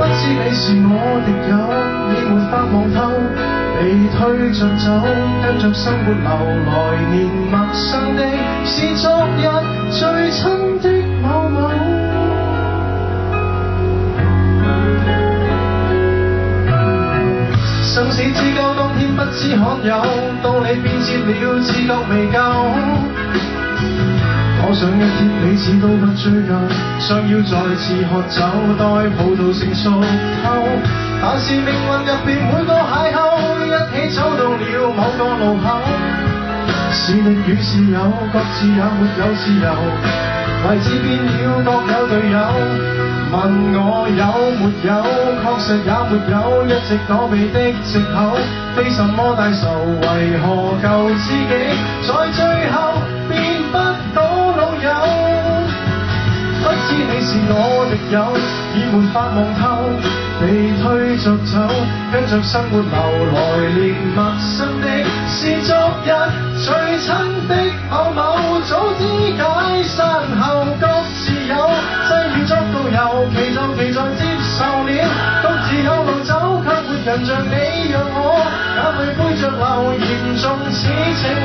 不知你是我敌友，已没法望透。被推着走，跟着生活流。来年陌生的是昨日最亲的某某。生死之交当天不知罕有，当你变节了，自觉未够。想一天彼此都不追究，想要再次喝酒，待葡萄成熟透。但是命运入面每个邂逅，一起走到了某个路口。是敌与是友，各自也没有自由。位置变了，各有队友。问我有没有，确实也没有一直躲避的借口。非什么大仇，为何旧知己在最后？是我敌友，已没法望透，被推着走，跟着生活流。来年陌生的，是昨日最亲的某某。早知解散后各自有，际遇作导游，其就其在接受了，各自有路走，却没人像你让我眼泪背着流，严重此情。